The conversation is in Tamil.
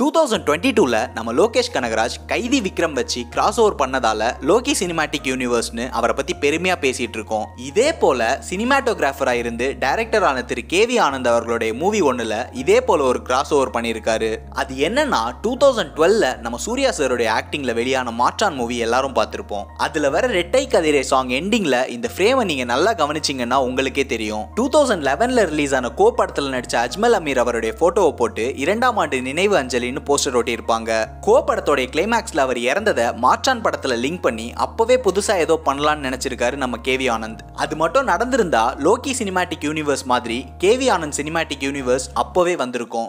டூ தௌசண்ட் டுவெண்ட்டி டூவில் நம்ம லோகேஷ் கனகராஜ் கைதி விக்ரம் வச்சு கிராஸ் ஓவர் பண்ணதால லோகி சினிமாட்டிக் யூனிவர்ஸ்னு அவரை பற்றி பெருமையாக பேசிகிட்டு இருக்கோம். இதே போல் சினிமாட்டோகிராஃபராக இருந்து டைரக்டர் ஆன திரு கேவி ஆனந்த் அவர்களுடைய மூவி ஒன்றில் இதே போல் ஒரு கிராஸ் ஓவர் பண்ணியிருக்காரு. அது என்னன்னா டூ தௌசண்ட் டுவெல்ல நம்ம சூர்யா சாருடைய ஆக்டிங்கில் வெளியான மாற்றான் மூவி எல்லாரும் பார்த்துருப்போம். அதில் வர ரெட்டை கதிரே சாங் எண்டிங்கில் இந்த ஃப்ரேமை நீங்கள் நல்லா கவனிச்சிங்கன்னா உங்களுக்கே தெரியும். டூ தௌசண்ட் லெவனில் ரிலீஸ் ஆன கோ படத்தில் நடித்த அஜ்மல் அமீர் அவருடைய ஃபோட்டோவை போட்டு இரண்டாம் ஆண்டு நினைவு அஞ்சலி அப்படின்னு போஸ்டர் ஒட்டியிருப்பாங்க. கோ படத்தோடைய கிளைமேக்ஸில் அவர் இறந்ததை மாற்றான் படத்துல லிங்க் பண்ணி அப்போவே புதுசாக ஏதோ பண்ணலான்னு நினச்சிருக்காரு நம்ம கேவி ஆனந்த். அது மட்டும் நடந்திருந்தா லோகி சினிமாட்டிக் யூனிவர்ஸ் மாதிரி K V Anand cinematic universe அப்போவே வந்திருக்கும்.